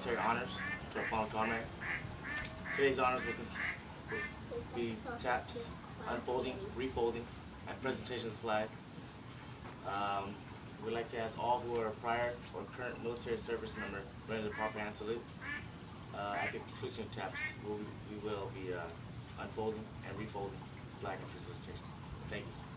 military honors our fallen comrade. Today's honors will, be taps, unfolding, refolding, and presentation of the flag. Um, we'd like to ask all who are prior or current military service member render the proper hand salute. Uh, at the conclusion of taps, we'll, we will be uh, unfolding and refolding the flag and presentation. Thank you.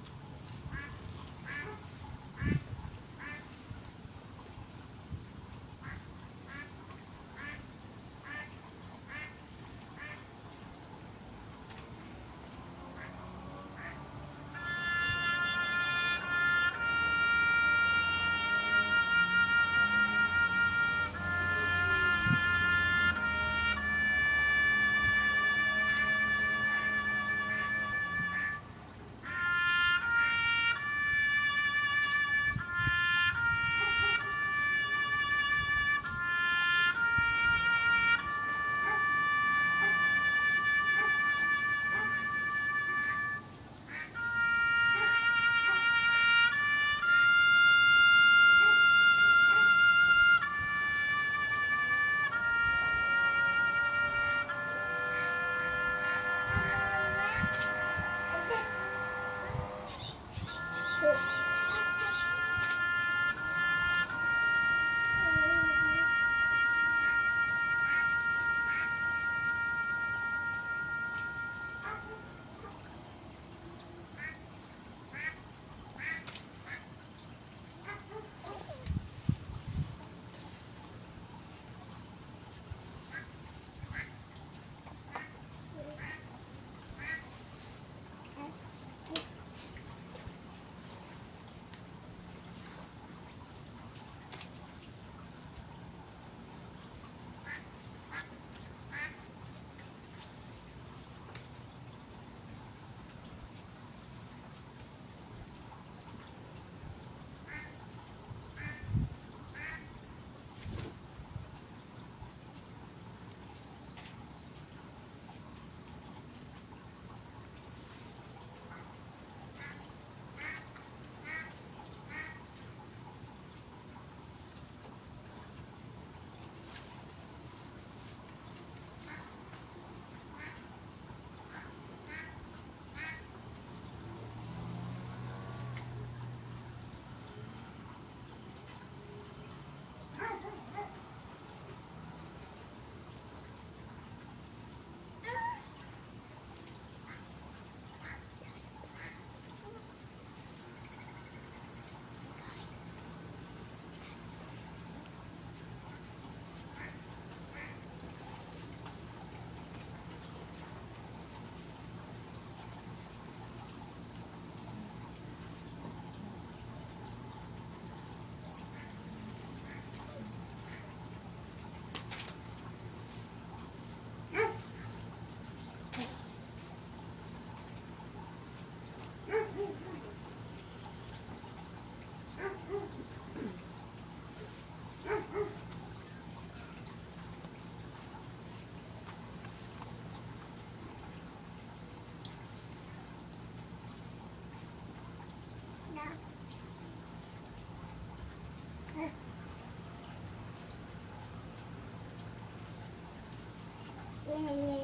Yeah, you.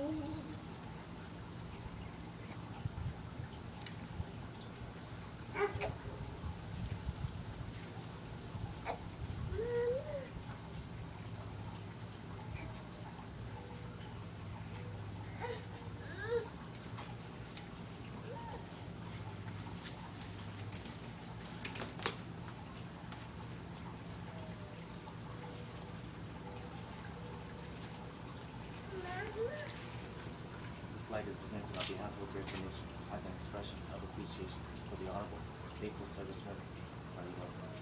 The flag is presented on behalf of the great Nation as an expression of appreciation for the honorable, faithful servicemen by the government.